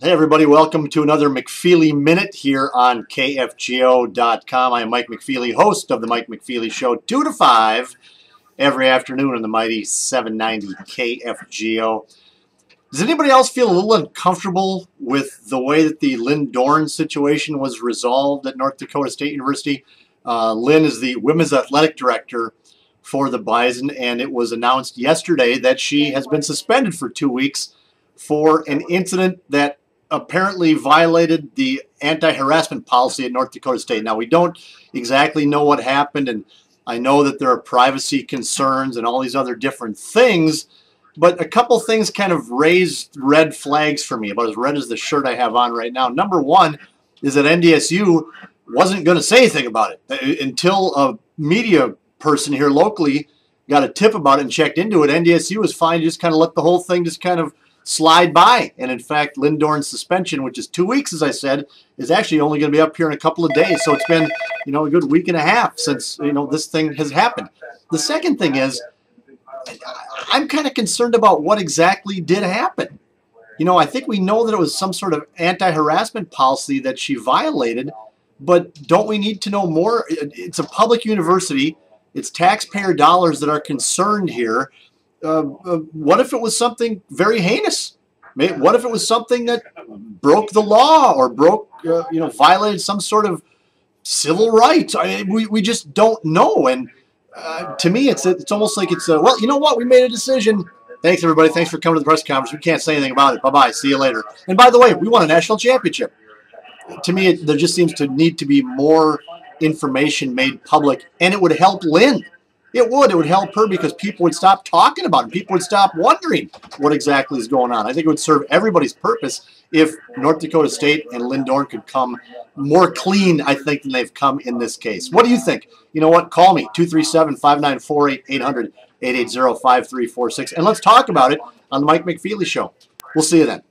Hey, everybody, welcome to another McFeely Minute here on KFGO.com. I am Mike McFeely, host of The Mike McFeely Show, 2 to 5 every afternoon on the mighty 790 KFGO. Does anybody else feel a little uncomfortable with the way that the Lynn Dorn situation was resolved at North Dakota State University? Uh, Lynn is the women's athletic director for the Bison, and it was announced yesterday that she has been suspended for two weeks for an incident that apparently violated the anti-harassment policy at North Dakota State. Now, we don't exactly know what happened, and I know that there are privacy concerns and all these other different things, but a couple things kind of raised red flags for me, about as red as the shirt I have on right now. Number one is that NDSU wasn't going to say anything about it uh, until a media person here locally got a tip about it and checked into it. NDSU was fine, just kind of let the whole thing just kind of slide by. And in fact, Lynn Dorn's suspension, which is two weeks, as I said, is actually only going to be up here in a couple of days. So it's been, you know, a good week and a half since, you know, this thing has happened. The second thing is, I'm kind of concerned about what exactly did happen. You know, I think we know that it was some sort of anti-harassment policy that she violated, but don't we need to know more? It's a public university. It's taxpayer dollars that are concerned here. Uh, uh, what if it was something very heinous? What if it was something that broke the law or broke, uh, you know, violated some sort of civil rights? I mean, we, we just don't know. And uh, to me, it's it's almost like it's, a, well, you know what? We made a decision. Thanks, everybody. Thanks for coming to the press conference. We can't say anything about it. Bye-bye. See you later. And by the way, we won a national championship. To me, it, there just seems to need to be more information made public, and it would help Lynn it would. It would help her because people would stop talking about it. People would stop wondering what exactly is going on. I think it would serve everybody's purpose if North Dakota State and Lynn Dorn could come more clean, I think, than they've come in this case. What do you think? You know what? Call me, 237-594-800, 880-5346, and let's talk about it on the Mike McFeely Show. We'll see you then.